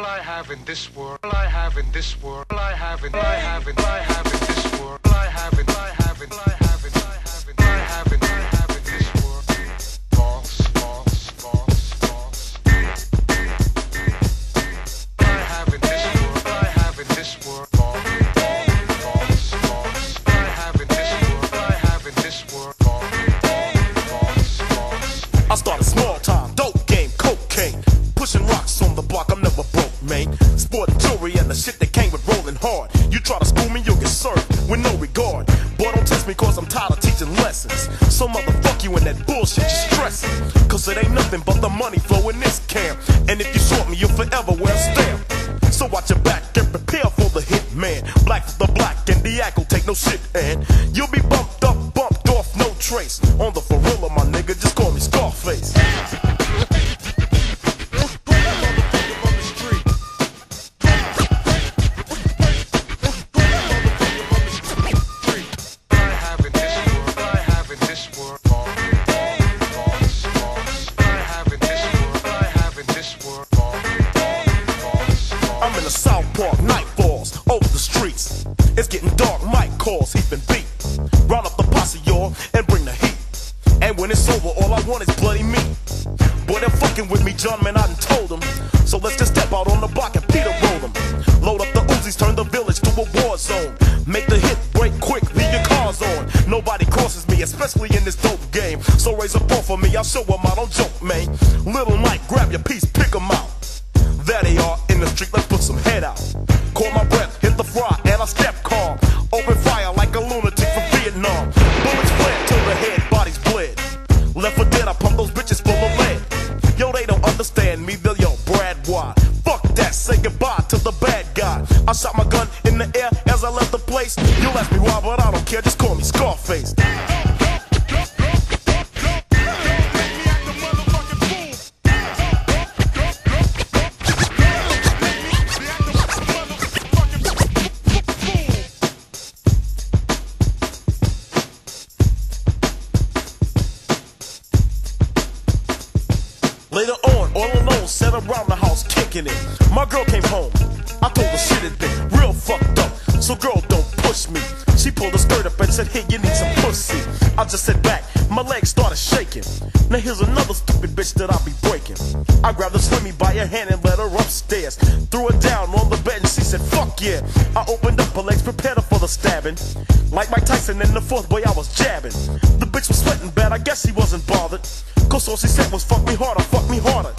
All I have in this world. All I have in this world. All I have in. I have in. I have in this world. All I have in. I have in. I have in. I have in. I have in. I have in this world. False, false, false, false. I have in this world. I have in this world. I started small time, dope game, cocaine. Pushing rocks on the block, I'm never broke, man. Sporting jewelry and the shit that came with rolling hard. You try to school me, you'll get served with no regard. Boy, don't test me cause I'm tired of teaching lessons. So motherfuck you and that bullshit you stressing. Cause it ain't nothing but the money flow in this camp. And if you short me, you'll forever wear a stamp. So watch your back and prepare for the hit man. Black for the black and the act will take no shit and you'll be bumped up, bumped off, no trace. On the I'm in the South Park, night falls over the streets. It's getting dark, Mike calls, he's been beat. Round up the posse, y'all, and bring the heat. And when it's over, all I want is bloody meat. Boy, they're fucking with me, John, man, I done told them. So let's just step out on the block and Peter roll them. Load up the Uzis, turn the village to a war zone. Make the hit break quick, leave your cars on. Nobody crosses especially in this dope game. So raise a ball for me, I'll show 'em I don't joke, man. Little Mike, grab your piece, pick 'em out. There they are in the street, let's put some head out. Caught my breath, hit the fry, and I step calm. Open fire like a lunatic from Vietnam. Bullets fled till the head, bodies bled. Left for dead, I pump those bitches full of lead. Yo, they don't understand me, they'll You'll ask me why, but I don't care, just call me Scarface. Later on, all alone, sat around the house kicking it. My girl came home. I told her shit had been real fucked up. So girl, said, Hey, you need some pussy. I just sat back, my legs started shaking. Now here's another stupid bitch that I'll be breaking. I grabbed the swimmy by her hand and led her upstairs. Threw her down on the bed and she said, Fuck yeah. I opened up her legs, prepared her for the stabbing. Like Mike Tyson in the fourth boy, I was jabbing. The bitch was sweating bad, I guess she wasn't bothered. Cause all she said was fuck me harder, fuck me harder.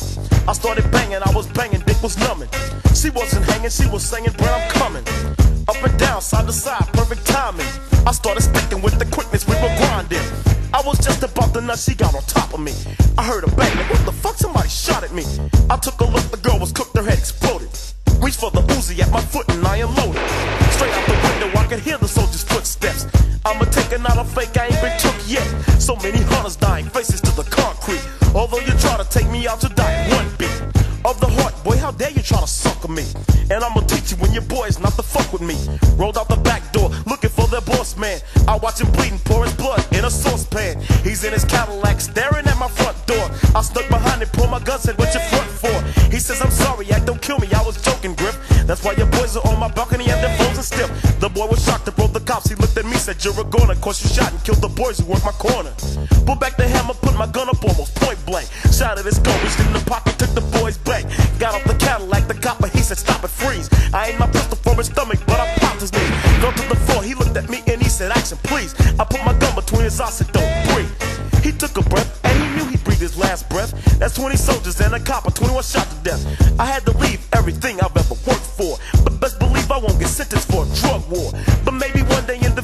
I started banging, I was banging, dick was numbing. She wasn't hanging, she was singing, Brad, I'm coming. Up and down, side to side, perfect timing. I started sticking with the quickness we were grinding. I was just about to nut, she got on top of me. I heard a bang, like, what the fuck, somebody shot at me. I took a look, the girl was cooked, her head exploded. Reached for the Uzi at my foot and I unloaded. Straight out the window, I could hear the soldier's footsteps. I'ma take another fake, I ain't been took yet. So many hunters dying, faces to the concrete. Although you try to take me out, to die one beat. Of the heart, boy, how dare you try to sucker me? And I'ma teach you when your boys not to fuck with me. Rolled out the back door, looking for their boss man. I watch him bleeding, pour his blood in a saucepan. He's in his Cadillac, staring at my front door. I snuck behind him, pulled my gun, said, What you than me said you're a goner. Cause you shot and killed the boys who worked my corner. Pull back the hammer, put my gun up almost point blank. Shot at his gun, reached in the pocket, took the boy's back. Got off the Cadillac, the copper, he said stop it, freeze. I aimed my pistol for his stomach, but I popped his knee. Go to the floor, he looked at me and he said action please. I put my gun between his eyes, said don't breathe. He took a breath and he knew he breathe his last breath. That's 20 soldiers and a copper, 21 shot to death. I had to leave everything I've ever worked for. But best believe I won't get sentenced for a drug war. But maybe one day in the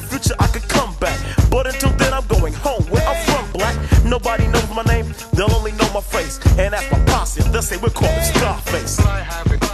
They'll only know my face, and as my posse, they'll say we're calling Scarface.